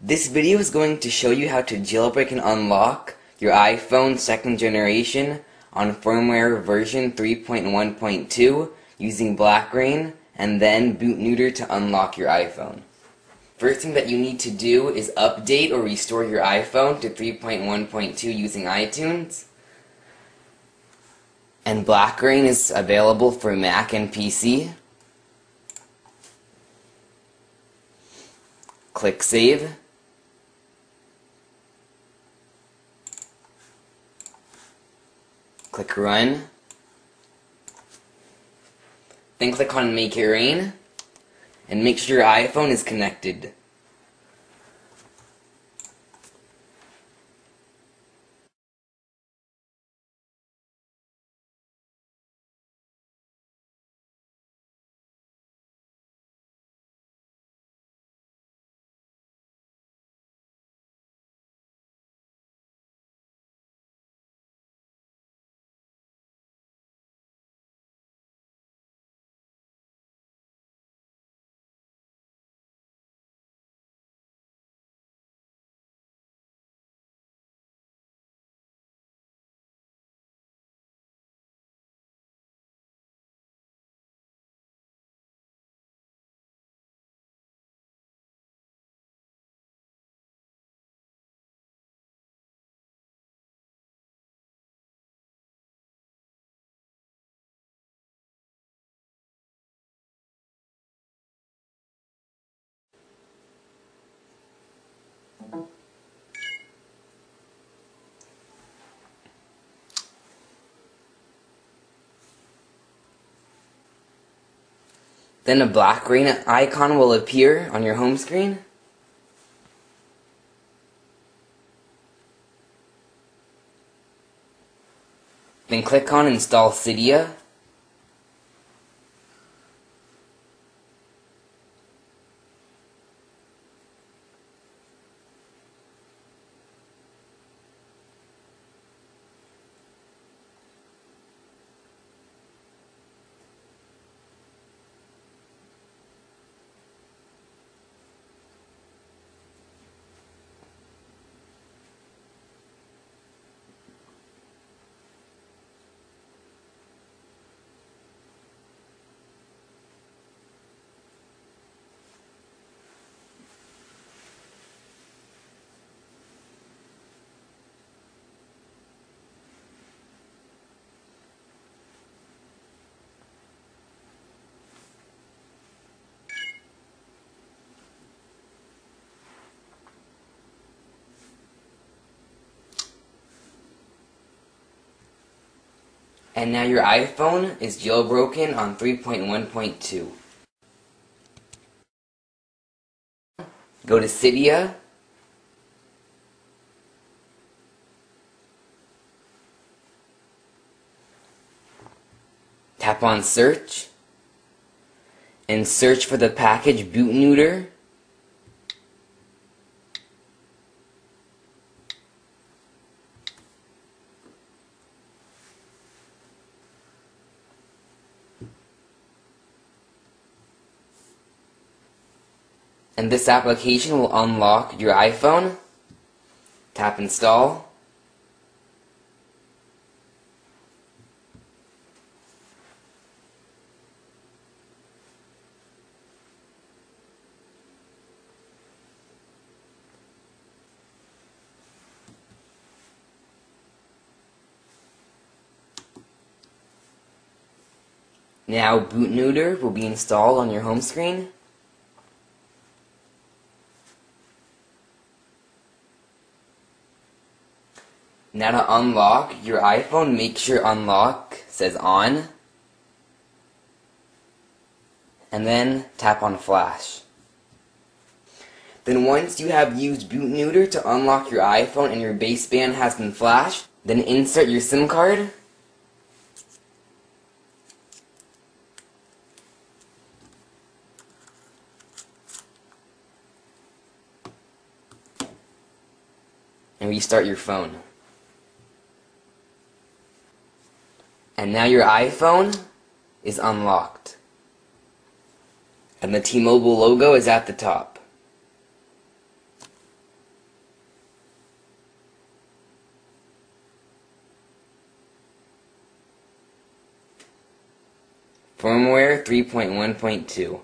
This video is going to show you how to jailbreak and unlock your iPhone second generation on firmware version 3.1.2 using blackra1n and then BootNeuter to unlock your iPhone. First thing that you need to do is update or restore your iPhone to 3.1.2 using iTunes. And blackra1n is available for Mac and PC. Click Save. Click Run. Then click on Make It Rain. And make sure your iPhone is connected. Then a blackra1n icon will appear on your home screen. Then click on Install Cydia. And now your iPhone is jailbroken on 3.1.2. Go to Cydia. Tap on search. And search for the package BootNeuter. And this application will unlock your iPhone. Tap install. Now BootNeuter will be installed on your home screen. Now to unlock your iPhone, make sure unlock says on. And then tap on flash. Then once you have used BootNeuter to unlock your iPhone and your baseband has been flashed, then insert your SIM card. And restart your phone. And now your iPhone is unlocked. And the T-Mobile logo is at the top. Firmware 3.1.2